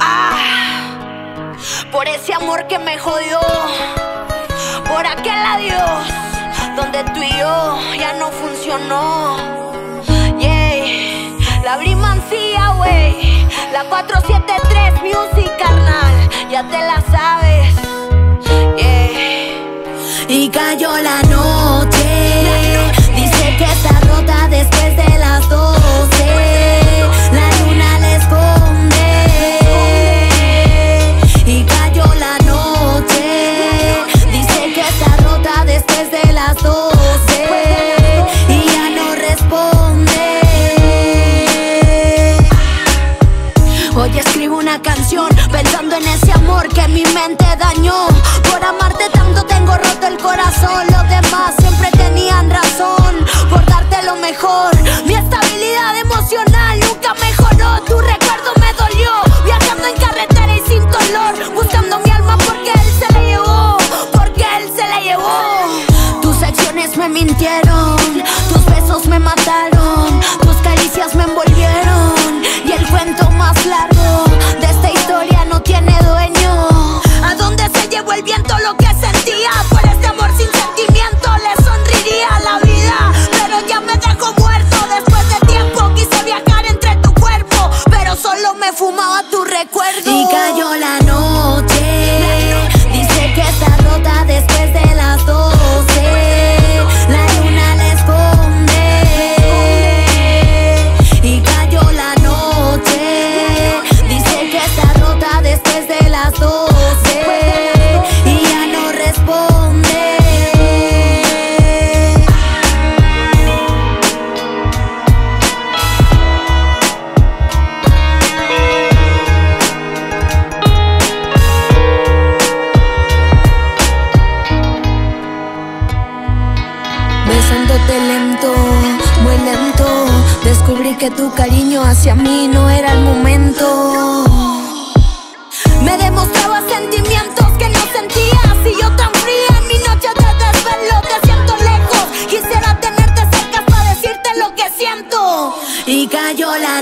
Ah, por ese amor que me jodió, por aquel adiós donde tú y yo ya no funcionó. Yeah, la brimancía, wey, la 473 Music, carnal, ya te la sabes. Yeah, y cayó la canción pensando en ese amor que mi mente dañó. Por amarte Besándote lento, muy lento. Descubrí que tu cariño hacia mí no era el momento. Me demostraba sentimientos que no sentías Y yo tan fría en mi noche de desvelo Te siento lejos, quisiera tenerte cerca para decirte lo que siento. Y cayó la